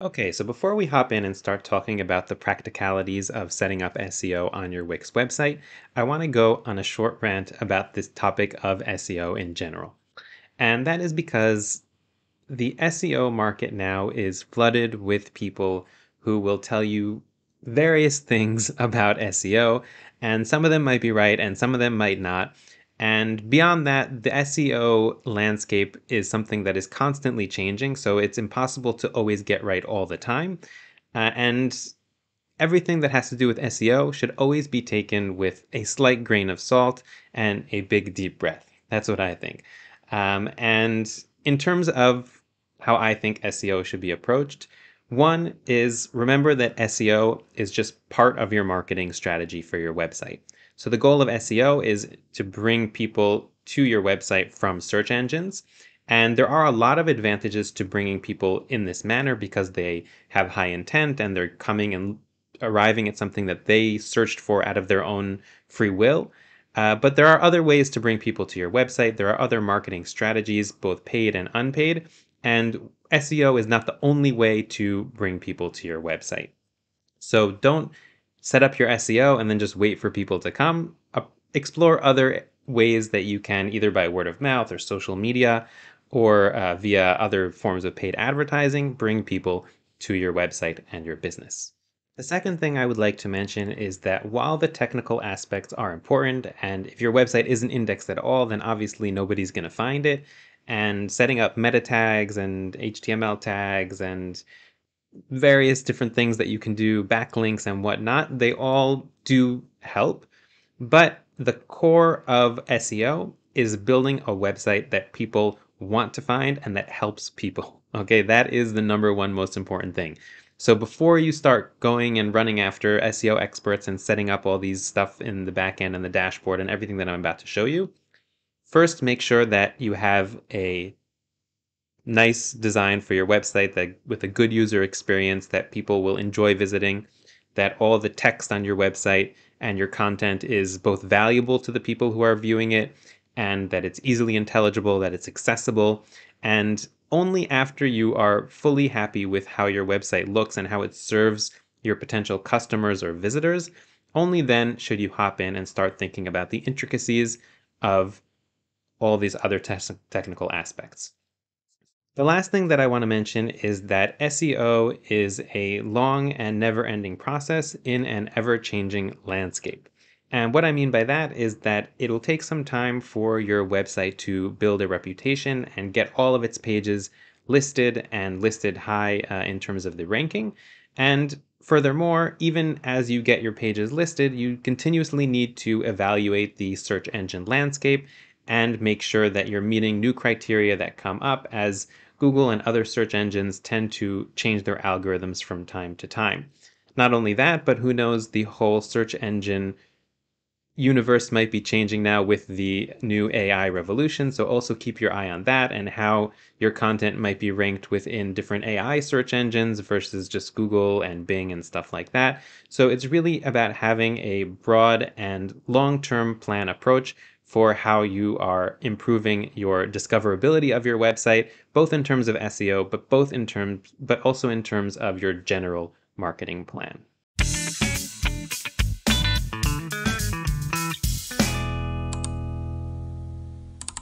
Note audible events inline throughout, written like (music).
Okay, so before we hop in and start talking about the practicalities of setting up SEO on your Wix website, I want to go on a short rant about this topic of SEO in general. And that is because the SEO market now is flooded with people who will tell you various (laughs) things about SEO, and some of them might be right and some of them might not. And beyond that, the SEO landscape is something that is constantly changing, so it's impossible to always get right all the time. Uh, and everything that has to do with SEO should always be taken with a slight grain of salt and a big deep breath. That's what I think. Um, and in terms of how I think SEO should be approached, one is remember that SEO is just part of your marketing strategy for your website. So the goal of SEO is to bring people to your website from search engines. And there are a lot of advantages to bringing people in this manner because they have high intent and they're coming and arriving at something that they searched for out of their own free will. Uh, but there are other ways to bring people to your website. There are other marketing strategies, both paid and unpaid. And SEO is not the only way to bring people to your website. So don't set up your SEO and then just wait for people to come. Uh, explore other ways that you can, either by word of mouth or social media or uh, via other forms of paid advertising, bring people to your website and your business. The second thing I would like to mention is that while the technical aspects are important, and if your website isn't indexed at all, then obviously nobody's going to find it. And setting up meta tags and HTML tags and various different things that you can do, backlinks and whatnot, they all do help. But the core of SEO is building a website that people want to find and that helps people. (laughs) Okay, that is the number one most important thing. So before you start going and running after SEO experts and setting up all these stuff in the backend and the dashboard and everything that I'm about to show you, first make sure that you have a nice design for your website that with a good user experience that people will enjoy visiting, that all the text on your website and your content is both valuable to the people who are viewing it and that it's easily intelligible, that it's accessible, and only after you are fully happy with how your website looks and how it serves your potential customers or visitors, only then should you hop in and start thinking about the intricacies of all these other te- technical aspects. The last thing that I want to mention is that SEO is a long and never ending process in an ever changing landscape. And what I mean by that is that it'll take some time for your website to build a reputation and get all of its pages listed and listed high uh, in terms of the ranking. And furthermore, even as you get your pages listed, you continuously need to evaluate the search engine landscape and make sure that you're meeting new criteria that come up as Google and other search engines tend to change their algorithms from time to time. Not only that, but who knows, the whole search engine universe might be changing now with the new AI revolution. So also keep your eye on that and how your content might be ranked within different AI search engines versus just Google and Bing and stuff like that. So it's really about having a broad and long term plan approach for how you are improving your discoverability of your website, both in terms of SEO, but both in terms, but also in terms of your general marketing plan.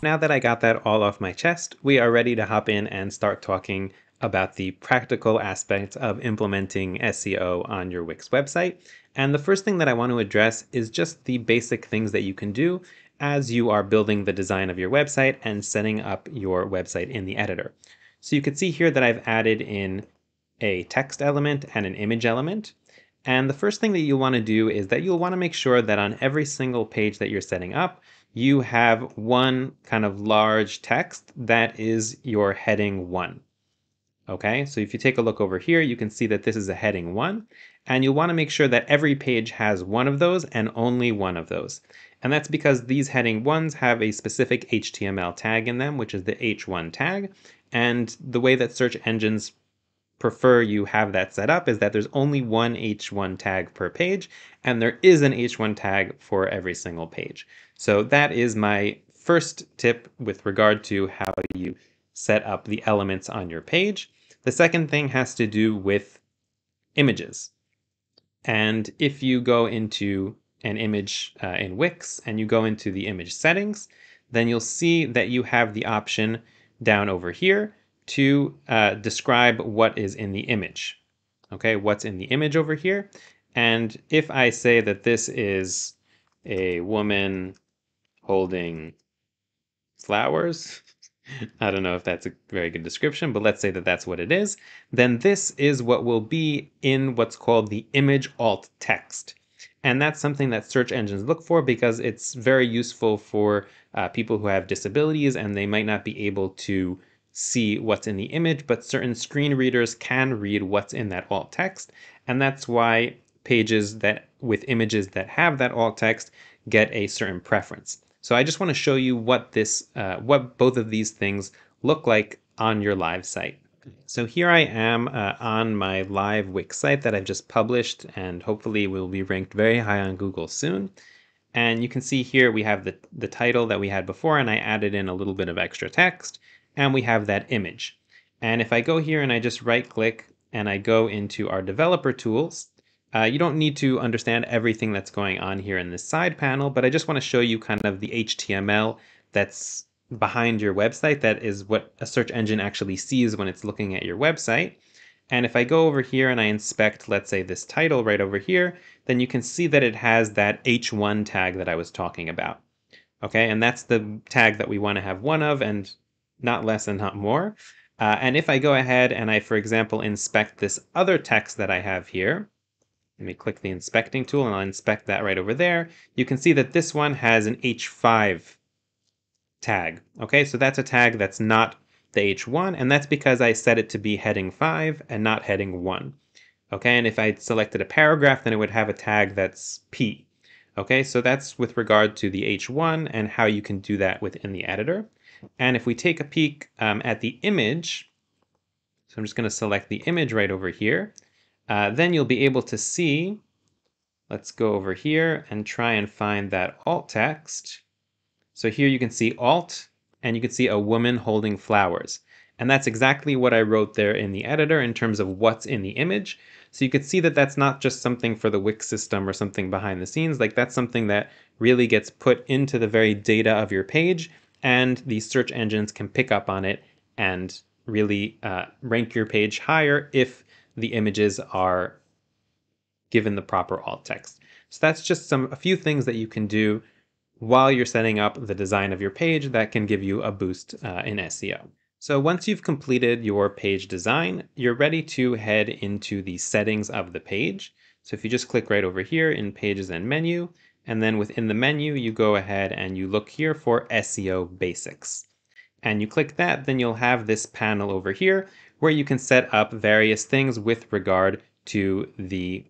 Now that I got that all off my chest, we are ready to hop in and start talking about the practical aspects of implementing SEO on your Wix website. And the first thing that I want to address is just the basic things that you can do as you are building the design of your website and setting up your website in the editor. So you can see here that I've added in a text element and an image element. And the first thing that you'll want to do is that you'll want to make sure that on every single page that you're setting up, you have one kind of large text that is your heading one. Okay, so if you take a look over here, you can see that this is a heading one, and you'll want to make sure that every page has one of those and only one of those. And that's because these heading ones have a specific HTML tag in them, which is the H1 tag. And the way that search engines prefer you have that set up is that there's only one H1 tag per page, and there is an H1 tag for every single page. So that is my first tip with regard to how you set up the elements on your page. The second thing has to do with images. And if you go into an image uh, in Wix and you go into the image settings, then you'll see that you have the option down over here to uh, describe what is in the image. Okay, what's in the image over here. And if I say that this is a woman holding flowers, (laughs) I don't know if that's a very good description, but let's say that that's what it is, then this is what will be in what's called the image alt text. And that's something that search engines look for because it's very useful for uh, people who have disabilities and they might not be able to see what's in the image, but certain screen readers can read what's in that alt text. And that's why pages that with images that have that alt text get a certain preference. So I just want to show you what this, uh, what both of these things look like on your live site. So here I am uh, on my live Wix site that I've just published and hopefully will be ranked very high on Google soon. And you can see here we have the, the title that we had before and I added in a little bit of extra text and we have that image. And if I go here and I just right click and I go into our developer tools, uh, you don't need to understand everything that's going on here in this side panel, but I just want to show you kind of the HTML that's behind your website. That is what a search engine actually sees when it's looking at your website. And if I go over here and I inspect, let's say this title right over here, then you can see that it has that H1 tag that I was talking about. Okay, and that's the tag that we want to have one of and not less and not more. Uh, and if I go ahead and I, for example, inspect this other text that I have here, let me click the inspecting tool and I'll inspect that right over there. You can see that this one has an H5 tag. Okay, so that's a tag that's not the H1, and that's because I set it to be heading 5 and not heading 1. Okay, and if I selected a paragraph, then it would have a tag that's P. Okay, so that's with regard to the H1 and how you can do that within the editor. And if we take a peek um, at the image, so I'm just going to select the image right over here, uh, then you'll be able to see, let's go over here and try and find that alt text. So here you can see alt, and you can see a woman holding flowers. And that's exactly what I wrote there in the editor in terms of what's in the image. So you could see that that's not just something for the Wix system or something behind the scenes, like that's something that really gets put into the very data of your page, and these search engines can pick up on it and really uh, rank your page higher if the images are given the proper alt text. So that's just some a few things that you can do while you're setting up the design of your page that can give you a boost uh, in SEO. So once you've completed your page design, you're ready to head into the settings of the page. So if you just click right over here in pages and menu, and then within the menu, you go ahead and you look here for SEO basics. And you click that, then you'll have this panel over here where you can set up various things with regard to the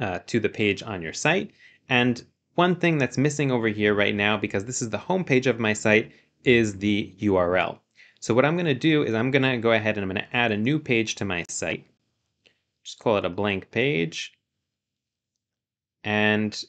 uh, to the page on your site. And one thing that's missing over here right now, because this is the home page of my site, is the URL. So what I'm going to do is I'm going to go ahead and I'm going to add a new page to my site. Just call it a blank page. And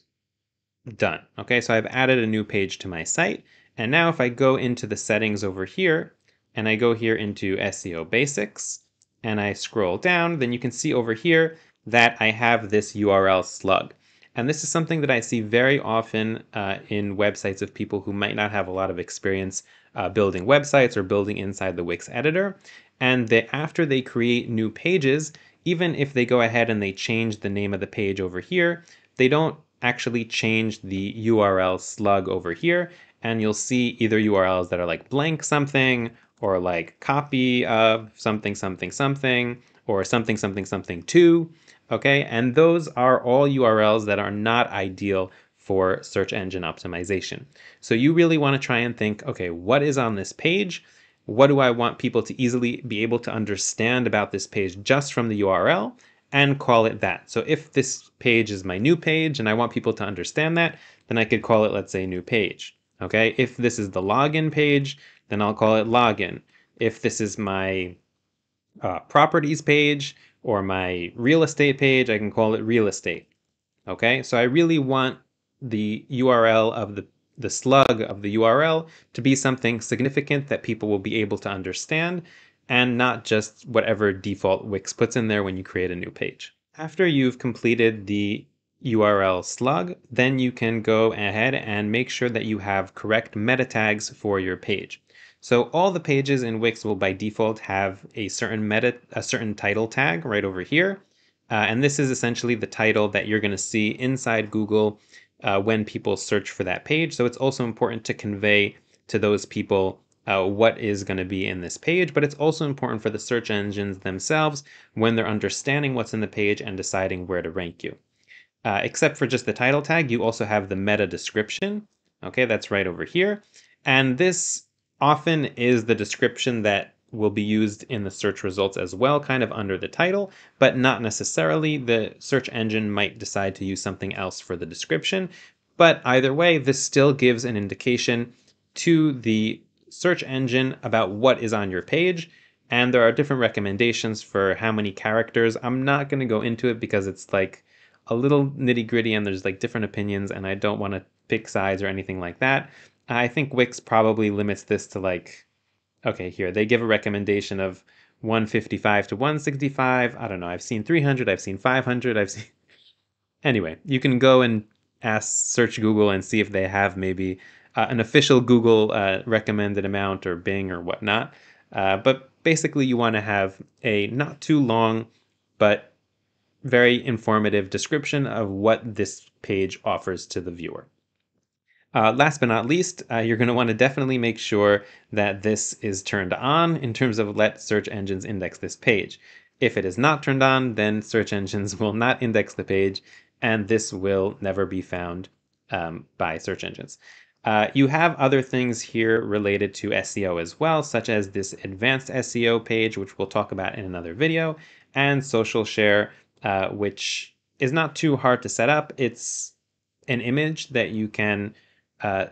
done. Okay, so I've added a new page to my site. And now if I go into the settings over here, and I go here into SEO Basics and I scroll down, then you can see over here that I have this URL slug. And this is something that I see very often uh, in websites of people who might not have a lot of experience uh, building websites or building inside the Wix editor. And they, after they create new pages, even if they go ahead and they change the name of the page over here, they don't actually change the URL slug over here. And you'll see either URLs that are like blank something or like copy of something, something, something, or something, something, something to, okay? And those are all URLs that are not ideal for search engine optimization. So you really want to try and think, okay, what is on this page? What do I want people to easily be able to understand about this page just from the URL? and call it that. So if this page is my new page and I want people to understand that, then I could call it, let's say, new page. Okay, if this is the login page, then I'll call it login. If this is my uh, properties page or my real estate page, I can call it real estate. Okay, so I really want the URL of the, the slug of the URL to be something significant that people will be able to understand. and not just whatever default Wix puts in there when you create a new page. After you've completed the URL slug, then you can go ahead and make sure that you have correct meta tags for your page. So all the pages in Wix will by default have a certain meta, a certain title tag right over here. Uh, and this is essentially the title that you're going to see inside Google uh, when people search for that page. So it's also important to convey to those people uh, what is going to be in this page, but it's also important for the search engines themselves when they're understanding what's in the page and deciding where to rank you. Uh, except for just the title tag, you also have the meta description. Okay, that's right over here. And this often is the description that will be used in the search results as well, kind of under the title, but not necessarily. The search engine might decide to use something else for the description. But either way, this still gives an indication to the search engine about what is on your page. And there are different recommendations for how many characters. I'm not going to go into it because it's like a little nitty gritty and there's like different opinions and I don't want to pick sides or anything like that. I think Wix probably limits this to like, okay, here, they give a recommendation of 155 to 165. I don't know. I've seen 300, I've seen 500, I've seen. (laughs) Anyway, you can go and ask, search Google and see if they have maybe uh, an official Google uh, recommended amount or Bing or whatnot. Uh, but basically, you want to have a not too long, but very informative description of what this page offers to the viewer. Uh, last but not least, uh, you're going to want to definitely make sure that this is turned on in terms of let search engines index this page. If it is not turned on, then search engines (laughs) will not index the page, and this will never be found um, by search engines. Uh, you have other things here related to SEO as well, such as this advanced SEO page, which we'll talk about in another video, and social share, uh, which is not too hard to set up. It's an image that you can uh,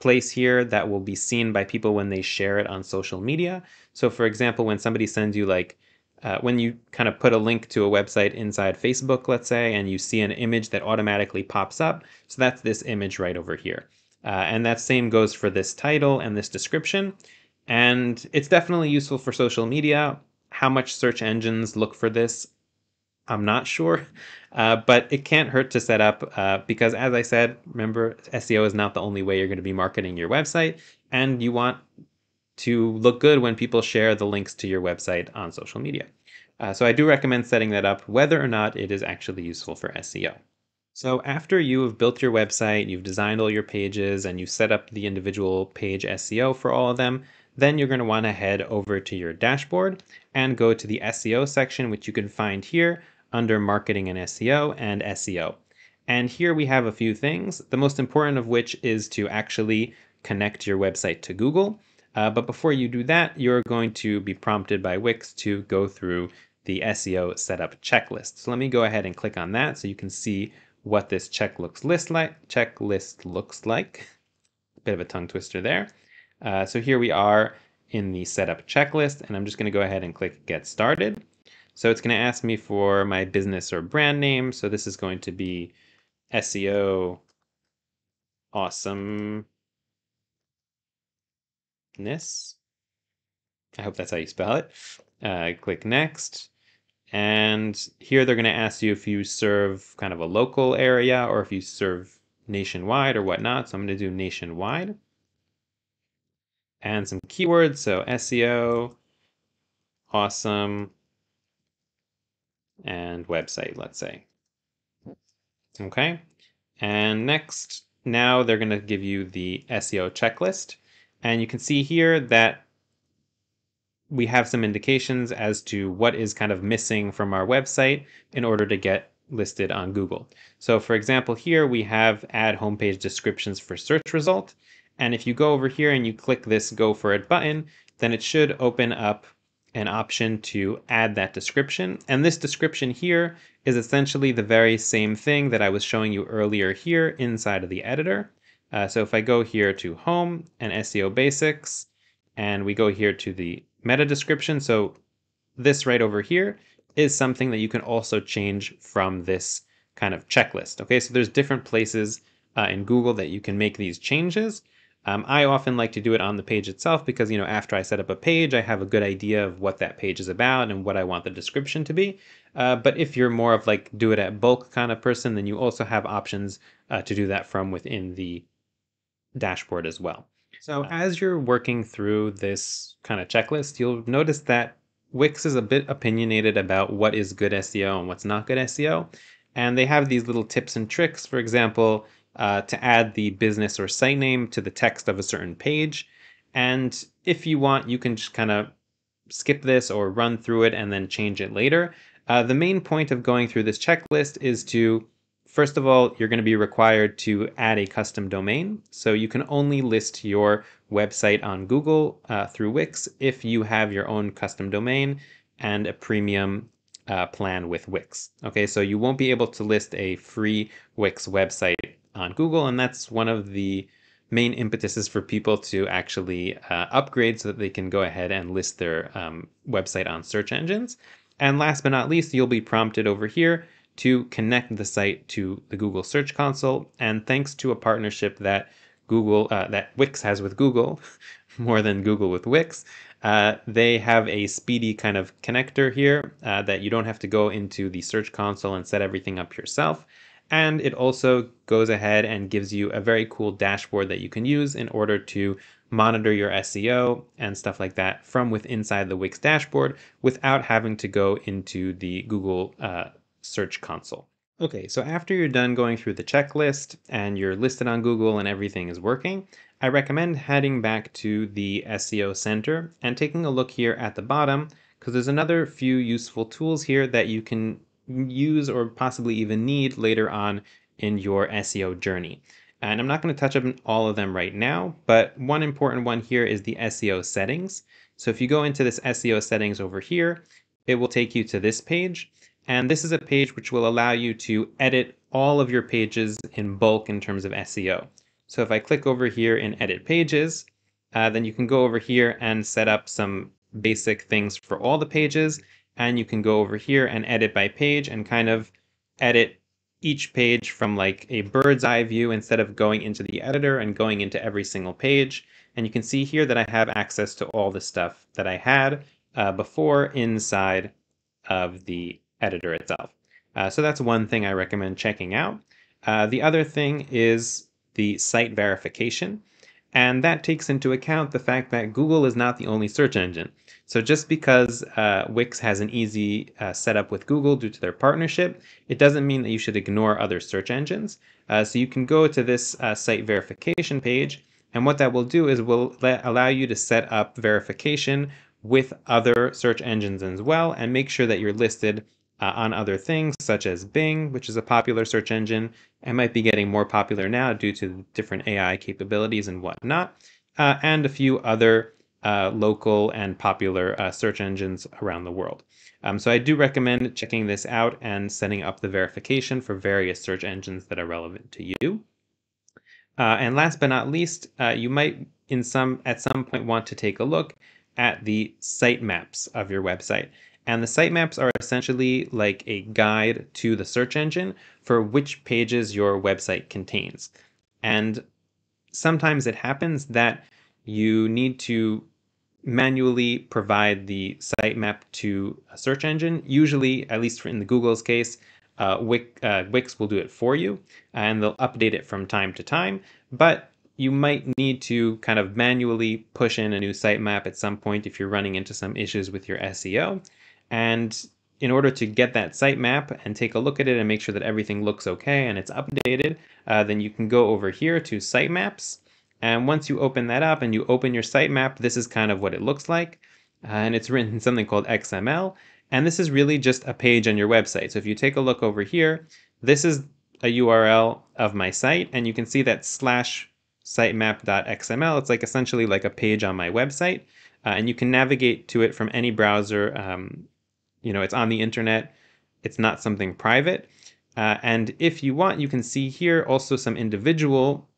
place here that will be seen by people when they share it on social media. So for example, when somebody sends you like, uh, when you kind of put a link to a website inside Facebook, let's say, and you see an image that automatically pops up. So that's this image right over here. Uh, and that same goes for this title and this description. And it's definitely useful for social media. How much search engines look for this, I'm not sure, uh, but it can't hurt to set up uh, because, as I said, remember, SEO is not the only way you're going to be marketing your website, and you want to look good when people share the links to your website on social media. Uh, so I do recommend setting that up, whether or not it is actually useful for SEO. So after you have built your website, you've designed all your pages, and you set up the individual page SEO for all of them, then you're going to want to head over to your dashboard and go to the SEO section, which you can find here under marketing and SEO and SEO. And here we have a few things, the most important of which is to actually connect your website to Google. Uh, but before you do that, you're going to be prompted by Wix to go through the SEO setup checklist. So let me go ahead and click on that so you can see what this check looks list like, checklist looks like. Bit of a tongue twister there. Uh, so here we are in the setup checklist, and I'm just going to go ahead and click get started. So it's going to ask me for my business or brand name. So this is going to be SEO awesomeness. I hope that's how you spell it. Uh, click next. And here they're going to ask you if you serve kind of a local area or if you serve nationwide or whatnot. So I'm going to do nationwide. And some keywords. So SEO, awesome, and website, let's say. Okay, and next, now they're going to give you the SEO checklist. And you can see here that we have some indications as to what is kind of missing from our website in order to get listed on Google. So for example, here we have add homepage descriptions for search result. And if you go over here and you click this go for it button, then it should open up an option to add that description. And this description here is essentially the very same thing that I was showing you earlier here inside of the editor. Uh, so if I go here to home and SEO basics, and we go here to the meta description, so this right over here is something that you can also change from this kind of checklist. Okay, so there's different places uh, in Google that you can make these changes. Um, I often like to do it on the page itself because, you know, after I set up a page, I have a good idea of what that page is about and what I want the description to be. Uh, but if you're more of like do it at bulk kind of person, then you also have options uh, to do that from within the dashboard as well. So as you're working through this kind of checklist, you'll notice that Wix is a bit opinionated about what is good SEO and what's not good SEO. And they have these little tips and tricks. For example, uh, to add the business or site name to the text of a certain page. And if you want, you can just kind of skip this or run through it and then change it later. Uh, the main point of going through this checklist is to, first of all, you're going to be required to add a custom domain. So you can only list your website on Google uh, through Wix if you have your own custom domain and a premium uh, plan with Wix. Okay, so you won't be able to list a free Wix website on Google, and that's one of the main impetuses for people to actually uh, upgrade so that they can go ahead and list their um, website on search engines. And last but not least, you'll be prompted over here to connect the site to the Google Search Console. And thanks to a partnership that Google, uh, that Wix has with Google, (laughs) more than Google with Wix, uh, they have a speedy kind of connector here uh, that you don't have to go into the Search Console and set everything up yourself. And it also goes ahead and gives you a very cool dashboard that you can use in order to monitor your SEO and stuff like that from within inside the Wix dashboard without having to go into the Google uh, Search Console. Okay, so after you're done going through the checklist and you're listed on Google and everything is working, I recommend heading back to the SEO Center and taking a look here at the bottom because there's another few useful tools here that you can use or possibly even need later on in your SEO journey. And I'm not going to touch on all of them right now, but one important one here is the SEO settings. So if you go into this SEO settings over here, it will take you to this page. And this is a page which will allow you to edit all of your pages in bulk in terms of SEO. So if I click over here in edit pages, uh, then you can go over here and set up some basic things for all the pages and you can go over here and edit by page and kind of edit each page from like a bird's eye view instead of going into the editor and going into every single page. And you can see here that I have access to all the stuff that I had uh, before inside of the editor itself. Uh, so that's one thing I recommend checking out. Uh, the other thing is the site verification. And that takes into account the fact that Google is not the only search engine. So just because uh, Wix has an easy uh, setup with Google due to their partnership, it doesn't mean that you should ignore other search engines. Uh, so you can go to this uh, site verification page, and what that will do is will let, allow you to set up verification with other search engines as well, and make sure that you're listed uh, on other things such as Bing, which is a popular search engine and might be getting more popular now due to different AI capabilities and whatnot, uh, and a few other uh, local and popular uh, search engines around the world. Um, so I do recommend checking this out and setting up the verification for various search engines that are relevant to you. Uh, and last but not least, uh, you might in some at some point want to take a look at the sitemaps of your website. And the sitemaps are essentially like a guide to the search engine for which pages your website contains. And sometimes it happens that you need to manually provide the sitemap to a search engine. Usually, at least in the Google's case, uh, Wix, uh, Wix will do it for you and they'll update it from time to time. But you might need to kind of manually push in a new sitemap at some point if you're running into some issues with your SEO. And in order to get that sitemap and take a look at it and make sure that everything looks okay and it's updated, uh, then you can go over here to sitemaps. And once you open that up and you open your sitemap, this is kind of what it looks like. Uh, and it's written in something called XML. And this is really just a page on your website. So if you take a look over here, this is a URL of my site, and you can see that slash sitemap.xml. It's like essentially like a page on my website, uh, and you can navigate to it from any browser um, you know, it's on the internet. It's not something private. Uh, and if you want, you can see here also some individual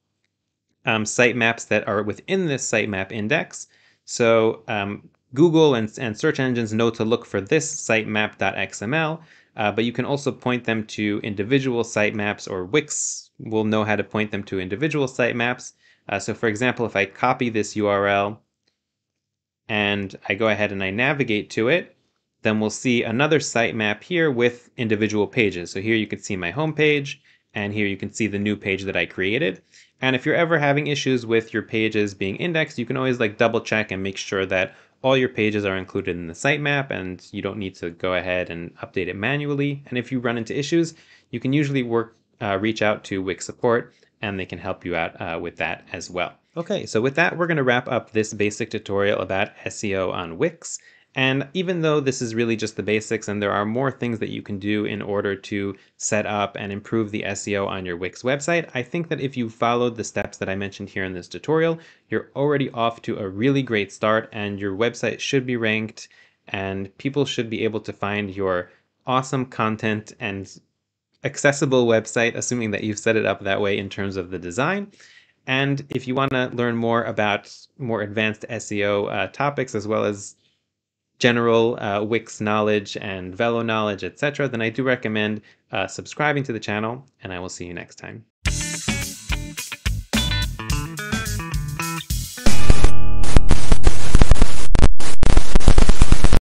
um, sitemaps that are within this sitemap index. So um, Google and, and search engines know to look for this sitemap.xml, uh, but you can also point them to individual sitemaps or Wix will know how to point them to individual sitemaps. Uh, so for example, if I copy this URL and I go ahead and I navigate to it, then we'll see another sitemap here with individual pages. So here you can see my home page, and here you can see the new page that I created. And if you're ever having issues with your pages being indexed, you can always like double check and make sure that all your pages are included in the sitemap and you don't need to go ahead and update it manually. And if you run into issues, you can usually work uh, reach out to Wix support and they can help you out uh, with that as well. Okay, so with that, we're going to wrap up this basic tutorial about SEO on Wix. And even though this is really just the basics and there are more things that you can do in order to set up and improve the SEO on your Wix website, I think that if you followed the steps that I mentioned here in this tutorial, you're already off to a really great start and your website should be ranked and people should be able to find your awesome content and accessible website, assuming that you've set it up that way in terms of the design. And if you want to learn more about more advanced SEO uh, topics as well as general uh, Wix knowledge and Velo knowledge, etc., then I do recommend uh, subscribing to the channel, and I will see you next time.